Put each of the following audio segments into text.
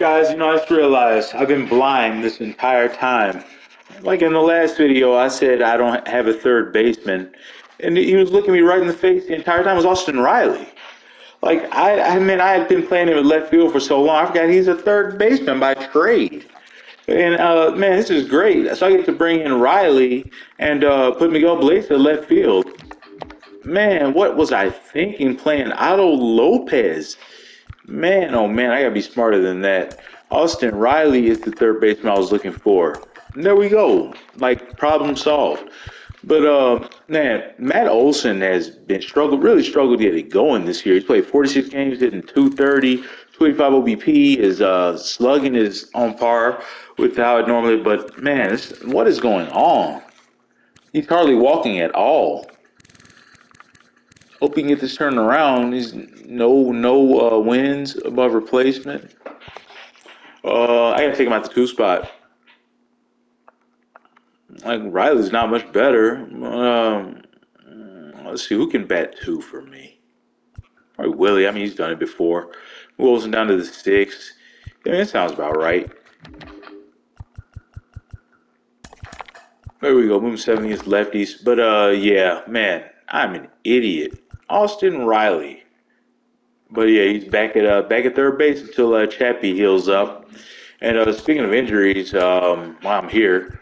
Guys, you know, I just realized I've been blind this entire time. Like in the last video, I said I don't have a third baseman, and he was looking me right in the face the entire time. It was Austin Riley. Like I, I mean, I had been playing him at left field for so long. I forgot he's a third baseman by trade. And uh, man, this is great. So I get to bring in Riley and uh, put Miguel Bleis at left field. Man, what was I thinking playing Otto Lopez? Man, oh man, I gotta be smarter than that. Austin Riley is the third baseman I was looking for. And there we go. Like problem solved. But uh, man, Matt Olson has been struggled, really struggled to get it going this year. He's played 46 games, hitting 230, 285 OBP. His uh, slugging is on par with how it normally. But man, what is going on? He's hardly walking at all. Hoping get this turned around. He's no no uh, wins above replacement. Uh, I gotta take him out the two spot. Like Riley's not much better. Um, let's see who can bat two for me. Probably Willie. I mean, he's done it before. Wilson down to the six. I mean, that sounds about right. There we go. Moving seven against lefties. But uh, yeah, man, I'm an idiot. Austin Riley. But yeah, he's back at uh, back at third base until uh, Chappie heals up. And uh, speaking of injuries, um, while I'm here,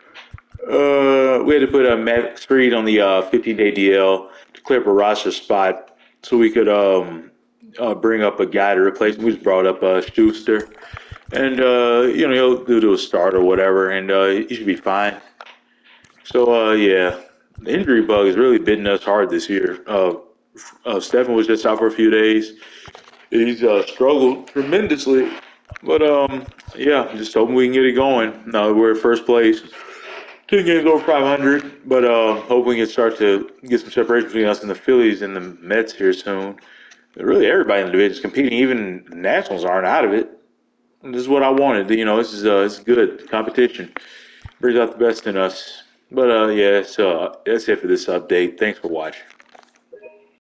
uh, we had to put uh, Max Fried on the uh, 15-day DL to clear up a roster spot so we could um, uh, bring up a guy to replace him. We just brought up uh, Shuster, and uh, you know he'll do a start or whatever, and uh, he should be fine. So uh, yeah, the injury bug has really bitten us hard this year. Uh, uh, was just out for a few days. He's uh, struggled tremendously, but um, yeah, just hoping we can get it going. Now we're at first place, two games over 500, but uh, hoping we can start to get some separation between us and the Phillies and the Mets here soon. Really, everybody in the division is competing. Even the Nationals aren't out of it. This is what I wanted. You know, this is uh, it's good competition. Brings out the best in us. But uh, yeah, so that's it for this update. Thanks for watching.